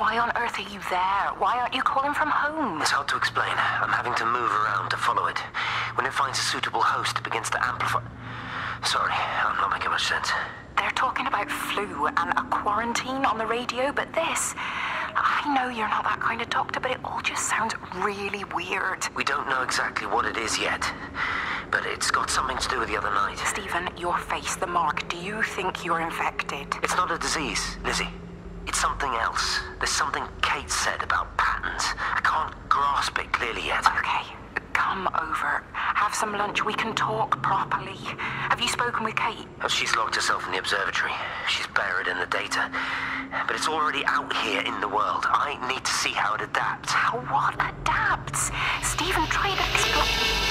why on earth are you there? Why aren't you calling from home? It's hard to explain. I'm having to move around to follow it. When it finds a suitable host, it begins to amplify. Sorry, I'm not making much sense. They're talking about flu and a quarantine on the radio, but this. I know you're not that kind of doctor, but it all just sounds really weird. We don't know exactly what it is yet, but it's got something to do with the other night. Stephen, your face, the mark. Do you think you're infected? It's not a disease, Lizzie. Something else. There's something Kate said about patterns. I can't grasp it clearly yet. Okay, come over. Have some lunch. We can talk properly. Have you spoken with Kate? Oh, She's locked herself in the observatory. She's buried in the data. But it's already out here in the world. I need to see how it adapts. How what adapts? Stephen, try to explain.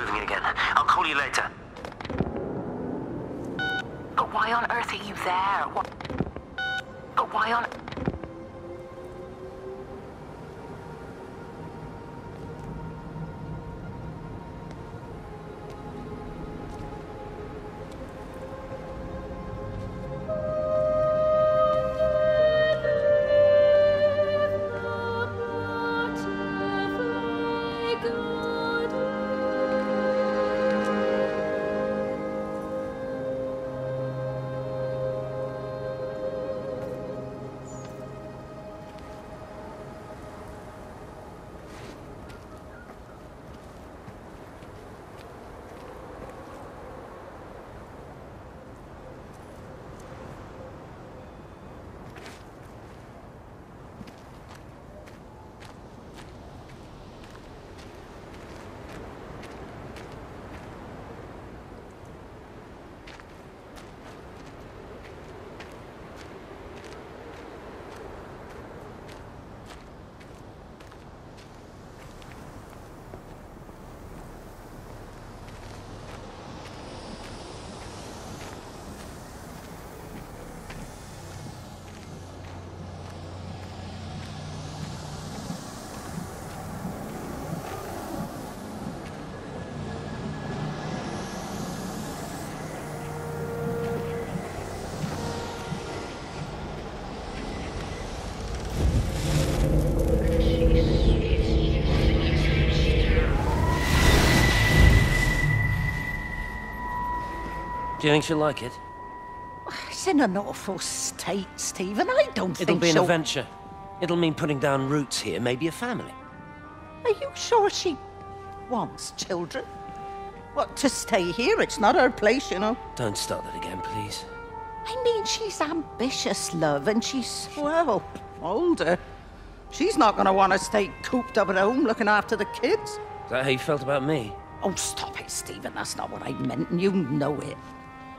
Moving again. I'll call you later. But why on earth are you there? What? But why on? You think she'll like it? It's in an awful state, Stephen. I don't. It'll think be an adventure. It'll mean putting down roots here, maybe a family. Are you sure she wants children? What, to stay here? It's not her place, you know. Don't start that again, please. I mean, she's ambitious, love, and she's, well, older. She's not going to want to stay cooped up at home looking after the kids. Is that how you felt about me? Oh, stop it, Stephen. That's not what I meant, and you know it.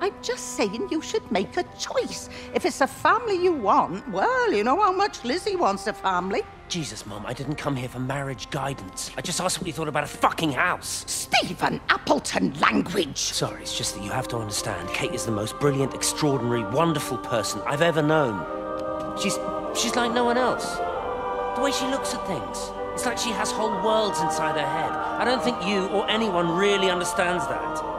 I'm just saying you should make a choice. If it's a family you want, well, you know how much Lizzie wants a family. Jesus, Mum, I didn't come here for marriage guidance. I just asked what you thought about a fucking house. Stephen Appleton language. Sorry, it's just that you have to understand. Kate is the most brilliant, extraordinary, wonderful person I've ever known. She's she's like no one else. The way she looks at things. It's like she has whole worlds inside her head. I don't think you or anyone really understands that.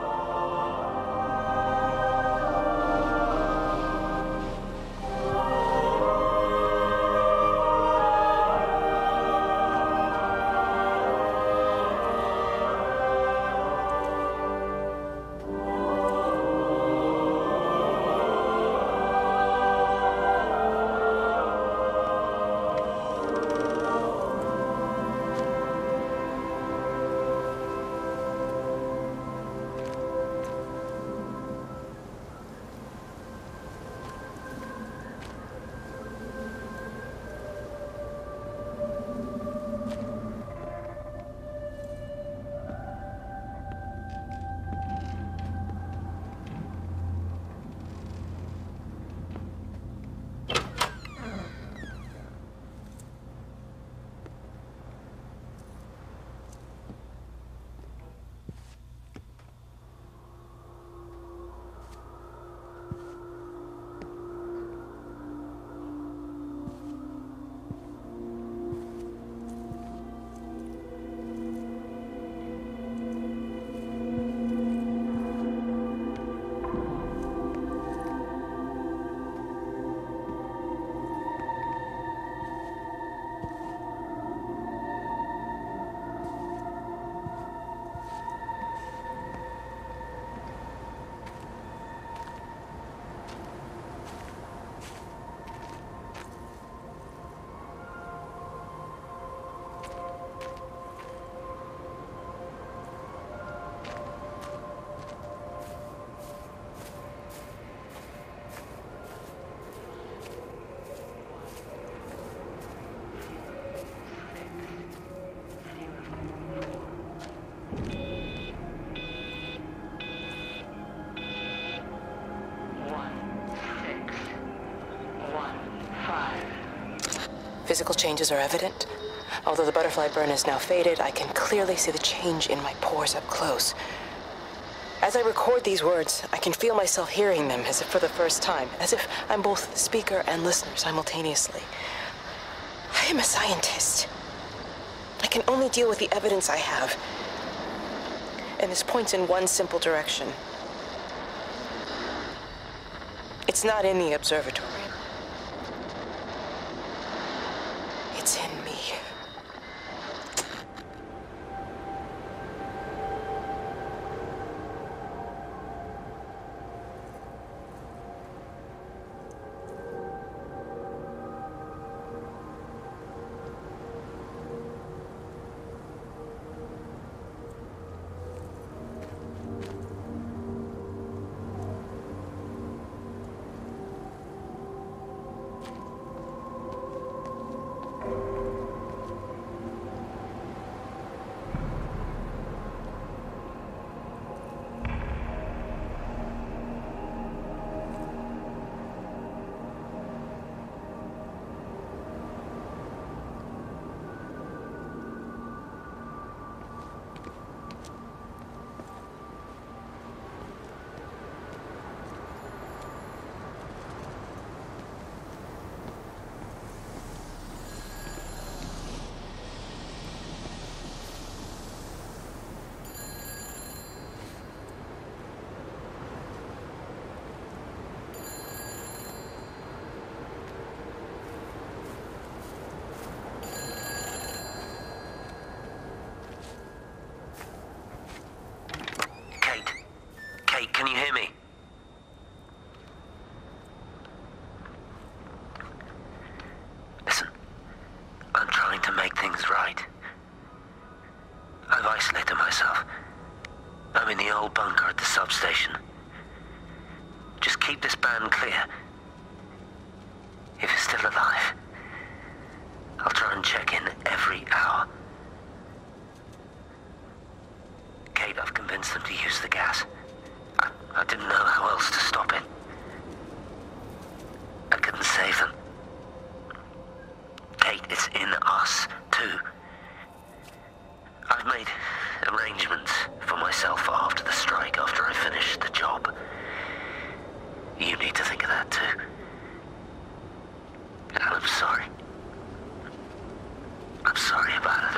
Physical changes are evident. Although the butterfly burn is now faded, I can clearly see the change in my pores up close. As I record these words, I can feel myself hearing them as if for the first time, as if I'm both the speaker and listener simultaneously. I am a scientist. I can only deal with the evidence I have. And this points in one simple direction. It's not in the observatory. Make things right. I've isolated myself. I'm in the old bunker at the substation. Just keep this band clear. If it's still alive, I'll try and check in every hour. Kate, I've convinced them to use the gas. I, I didn't know how else to stop it. I couldn't save them. Kate, it's in us, too. I've made arrangements for myself after the strike, after I finish the job. You need to think of that, too. And I'm sorry. I'm sorry about it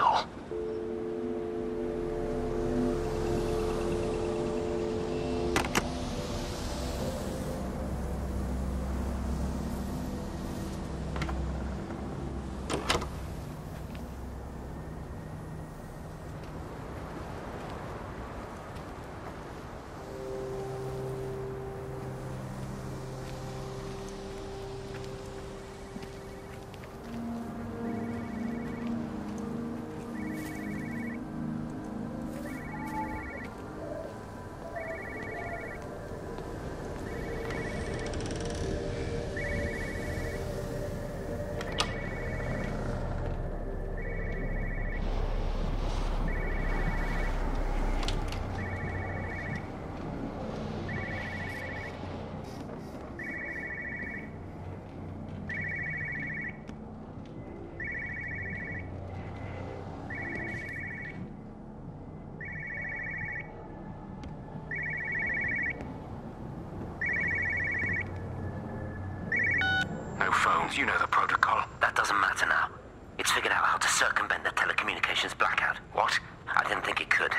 Phones, you know the protocol. That doesn't matter now. It's figured out how to circumvent the telecommunications blackout. What? I didn't think it could.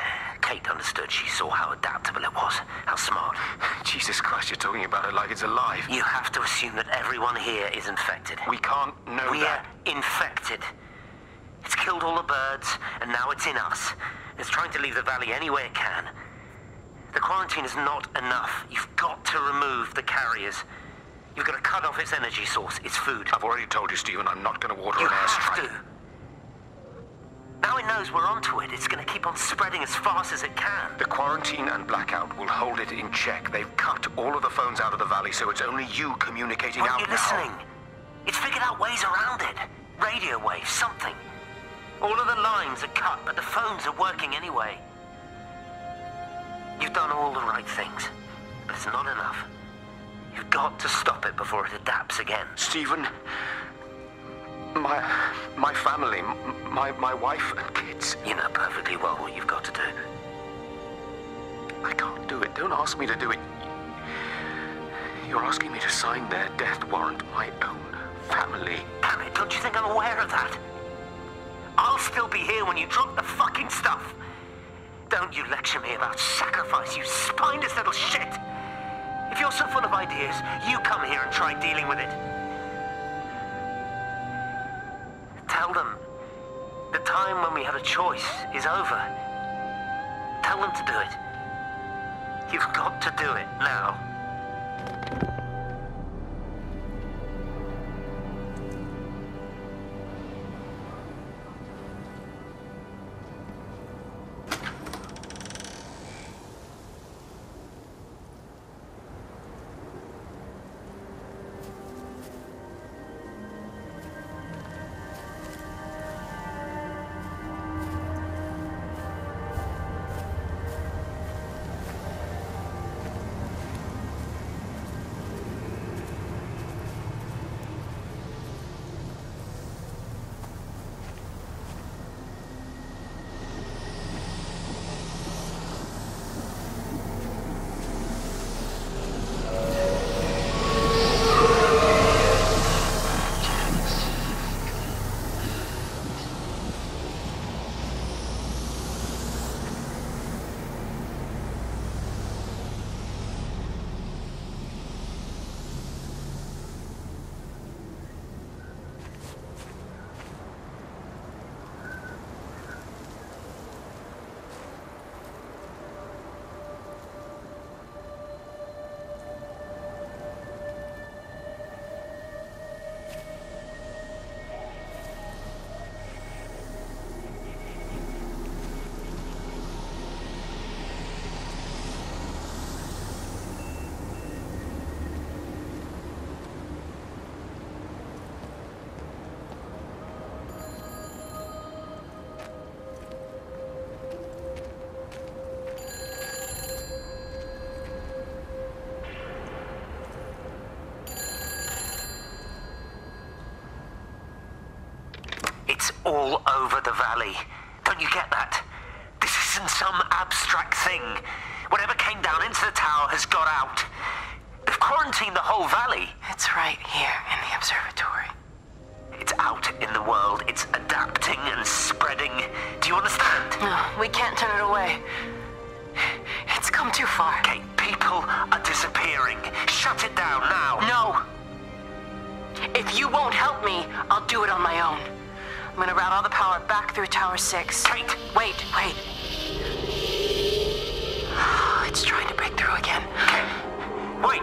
Kate understood. She saw how adaptable it was, how smart. Jesus Christ, you're talking about it like it's alive. You have to assume that everyone here is infected. We can't know We're that. infected. It's killed all the birds, and now it's in us. It's trying to leave the valley any way it can. The quarantine is not enough. You've got to remove the carriers. You've got to cut off its energy source, its food. I've already told you, Stephen, I'm not going to water You an have to. Now it knows we're onto it. It's going to keep on spreading as fast as it can. The quarantine and blackout will hold it in check. They've cut all of the phones out of the valley, so it's only you communicating Aren't out you now. listening? It's figured out ways around it. Radio waves, something. All of the lines are cut, but the phones are working anyway. You've done all the right things, but it's not enough. You've got to stop it before it adapts again. Stephen, my my family, my my wife and kids. You know perfectly well what you've got to do. I can't do it. Don't ask me to do it. You're asking me to sign their death warrant. My own family. Damn it, don't you think I'm aware of that? I'll still be here when you drop the fucking stuff. Don't you lecture me about sacrifice, you spineless little shit. You're so full of ideas, you come here and try dealing with it. Tell them the time when we had a choice is over. Tell them to do it. You've got to do it now. All over the valley. Don't you get that? This isn't some abstract thing. Whatever came down into the tower has got out. They've quarantined the whole valley. It's right here in the observatory. It's out in the world. It's adapting and spreading. Do you understand? No, we can't turn it away. It's come too far. Kate, people are disappearing. Shut it down now. No! If you won't help me, I'll do it on my own. I'm gonna route all the power back through Tower 6. Kate! Wait, wait. It's trying to break through again. Kate, wait.